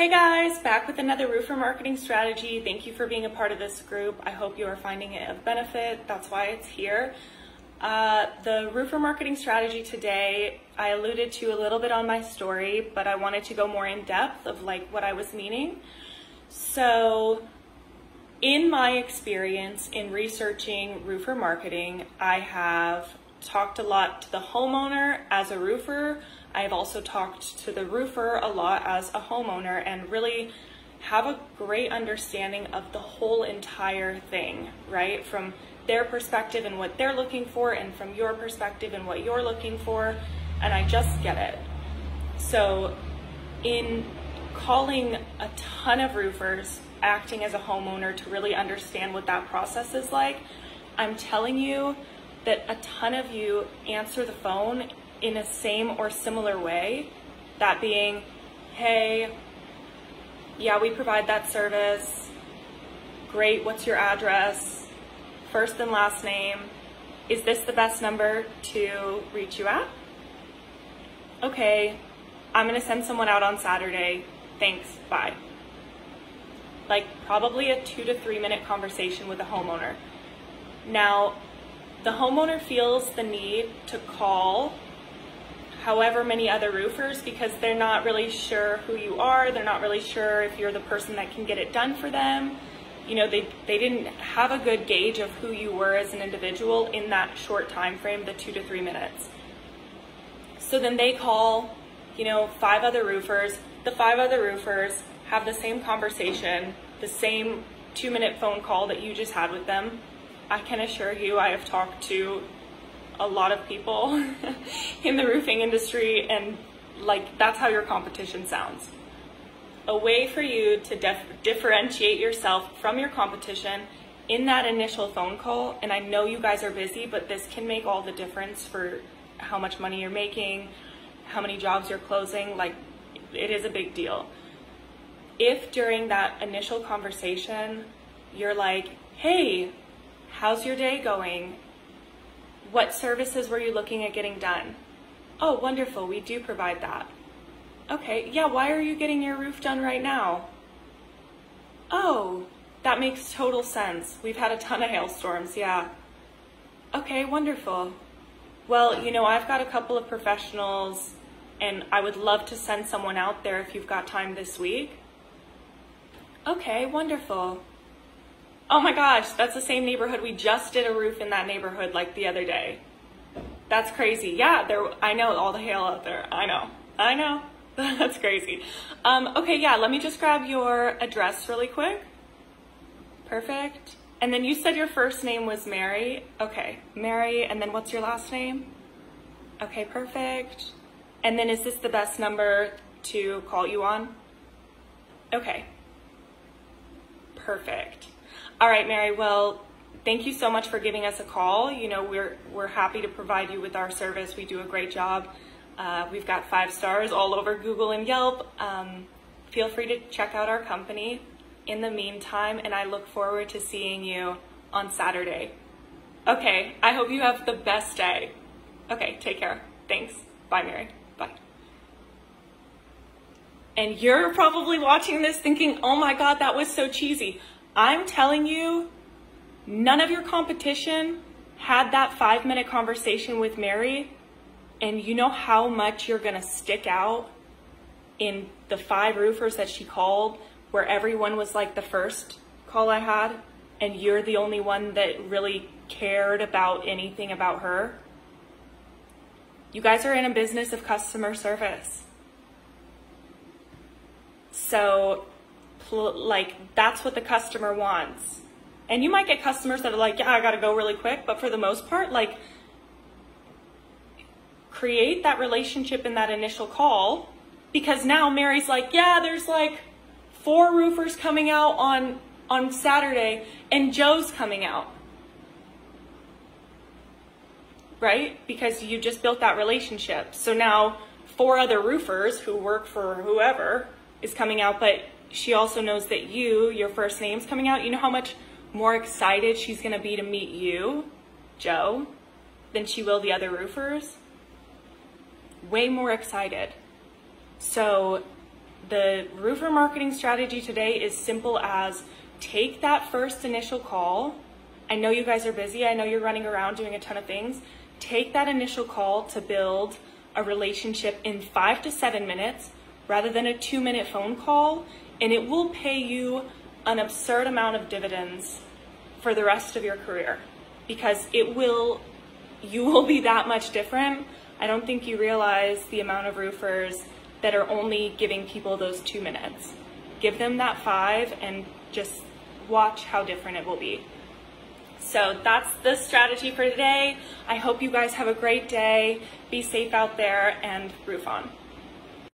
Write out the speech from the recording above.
Hey guys, back with another roofer marketing strategy. Thank you for being a part of this group. I hope you are finding it of benefit. That's why it's here. Uh, the roofer marketing strategy today, I alluded to a little bit on my story, but I wanted to go more in depth of like what I was meaning. So in my experience in researching roofer marketing, I have talked a lot to the homeowner as a roofer. I have also talked to the roofer a lot as a homeowner and really have a great understanding of the whole entire thing, right? From their perspective and what they're looking for, and from your perspective and what you're looking for, and I just get it. So, in calling a ton of roofers, acting as a homeowner to really understand what that process is like, I'm telling you that a ton of you answer the phone in a same or similar way. That being, hey, yeah, we provide that service. Great, what's your address? First and last name. Is this the best number to reach you at? Okay, I'm gonna send someone out on Saturday. Thanks, bye. Like probably a two to three minute conversation with a homeowner. Now, the homeowner feels the need to call however many other roofers because they're not really sure who you are. They're not really sure if you're the person that can get it done for them. You know, they, they didn't have a good gauge of who you were as an individual in that short time frame, the two to three minutes. So then they call, you know, five other roofers. The five other roofers have the same conversation, the same two minute phone call that you just had with them I can assure you I have talked to a lot of people in the roofing industry and like that's how your competition sounds. A way for you to differentiate yourself from your competition in that initial phone call, and I know you guys are busy, but this can make all the difference for how much money you're making, how many jobs you're closing, like it is a big deal. If during that initial conversation, you're like, hey, How's your day going? What services were you looking at getting done? Oh, wonderful, we do provide that. Okay, yeah, why are you getting your roof done right now? Oh, that makes total sense. We've had a ton of hailstorms, yeah. Okay, wonderful. Well, you know, I've got a couple of professionals and I would love to send someone out there if you've got time this week. Okay, wonderful. Oh my gosh, that's the same neighborhood. We just did a roof in that neighborhood like the other day. That's crazy. Yeah, there. I know all the hail out there. I know. I know. that's crazy. Um, okay, yeah, let me just grab your address really quick. Perfect. And then you said your first name was Mary. Okay, Mary, and then what's your last name? Okay, perfect. And then is this the best number to call you on? Okay. Perfect. All right, Mary. Well, thank you so much for giving us a call. You know, we're we're happy to provide you with our service. We do a great job. Uh, we've got five stars all over Google and Yelp. Um, feel free to check out our company in the meantime, and I look forward to seeing you on Saturday. Okay, I hope you have the best day. Okay, take care. Thanks. Bye, Mary. Bye. And you're probably watching this thinking, oh my God, that was so cheesy. I'm telling you, none of your competition had that five minute conversation with Mary, and you know how much you're gonna stick out in the five roofers that she called, where everyone was like the first call I had, and you're the only one that really cared about anything about her. You guys are in a business of customer service. So like that's what the customer wants. And you might get customers that are like, yeah, I got to go really quick. But for the most part, like create that relationship in that initial call because now Mary's like, yeah, there's like four roofers coming out on on Saturday and Joe's coming out. Right? Because you just built that relationship. So now four other roofers who work for whoever is coming out, but she also knows that you, your first name's coming out. You know how much more excited she's to be to meet you, Joe, than she will the other roofers? Way more excited. So The roofer marketing strategy today is simple as take that first initial call. I know you guys are busy. I know you're running around doing a ton of things. Take that initial call to build a relationship in five to seven minutes rather than a two minute phone call, and it will pay you an absurd amount of dividends for the rest of your career because it will, you will be that much different. I don't think you realize the amount of roofers that are only giving people those two minutes. Give them that five and just watch how different it will be. So that's the strategy for today. I hope you guys have a great day. Be safe out there and roof on.